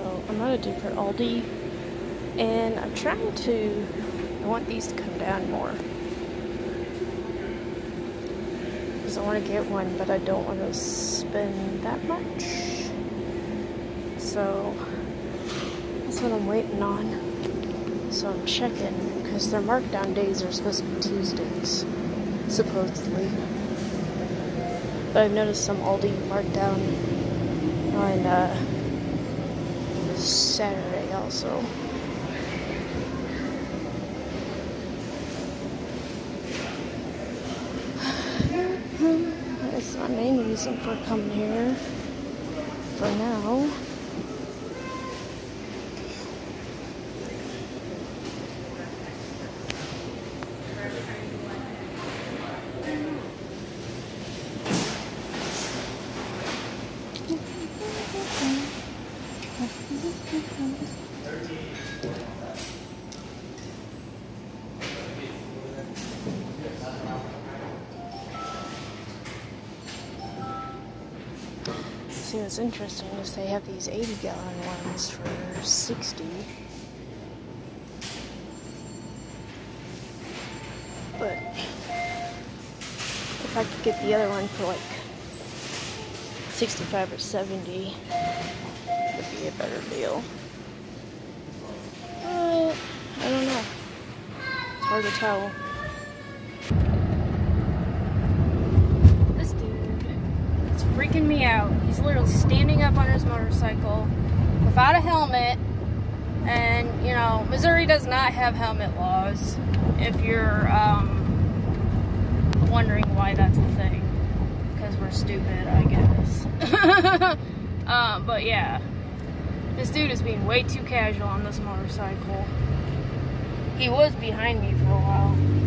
I'm at a different Aldi and I'm trying to, I want these to come down more. Because I want to get one, but I don't want to spend that much. So, that's what I'm waiting on. So I'm checking, because their markdown days are supposed to be Tuesdays, supposedly. But I've noticed some Aldi markdown on uh, Saturday also. That's my main reason for coming here for now. See what's interesting is they have these 80 gallon ones for 60. But if I could get the other one for like 65 or 70, it would be a better deal. But I don't know. It's hard to tell. This dude is freaking me out. He's literally standing up on his motorcycle without a helmet. And, you know, Missouri does not have helmet laws. If you're um, wondering why that's a thing. Because we're stupid, I guess. uh, but yeah. This dude is being way too casual on this motorcycle. He was behind me for a while.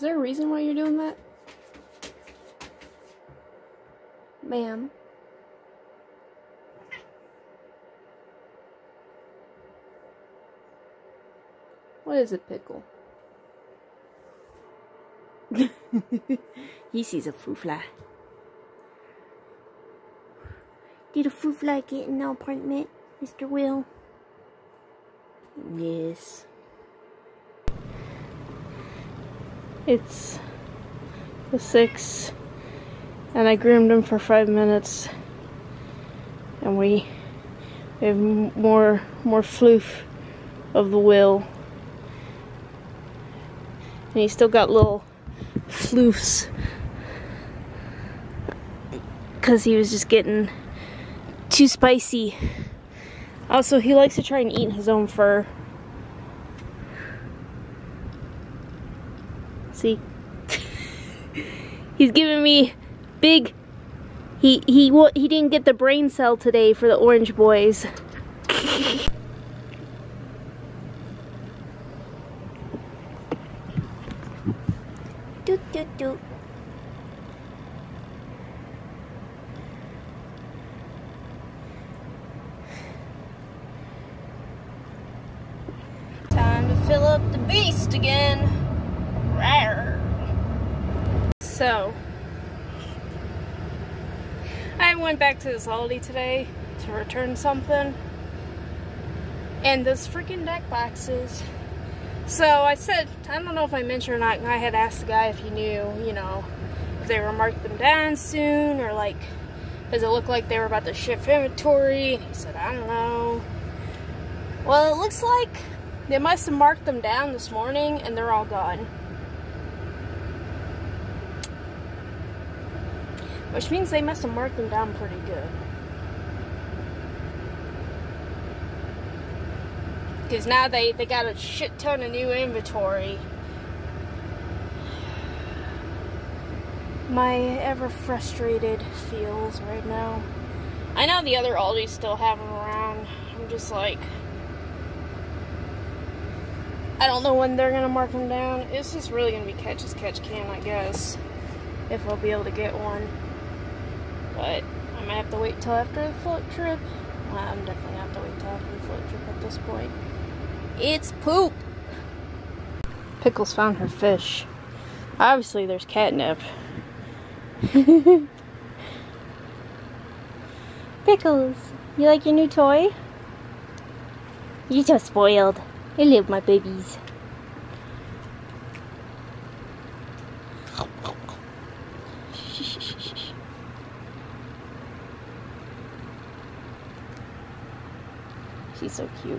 Is there a reason why you're doing that? Ma'am. What is it, Pickle? he sees a foo fly. Did a foo fly get in the apartment, Mr. Will? Yes. It's the six, and I groomed him for five minutes, and we have more more floof of the will, and he's still got little floofs because he was just getting too spicy. Also, he likes to try and eat his own fur. See? He's giving me big... He, he, he didn't get the brain cell today for the orange boys. do do do. So, I went back to this Aldi today to return something. And those freaking deck boxes. So I said, I don't know if I mentioned or not, I had asked the guy if he knew, you know, if they were marked them down soon or like, does it look like they were about to ship inventory? And he said, I don't know. Well, it looks like they must have marked them down this morning and they're all gone. Which means they must have marked them down pretty good. Because now they, they got a shit ton of new inventory. My ever frustrated feels right now. I know the other Aldi's still have them around. I'm just like... I don't know when they're to mark them down. It's just really to be catch as catch can, I guess. If I'll be able to get one. But I might have to wait till after the float trip. I'm definitely to have to wait till after the float trip at this point. It's poop! Pickles found her fish. Obviously there's catnip. Pickles, you like your new toy? You're so spoiled. I love my babies. So cute.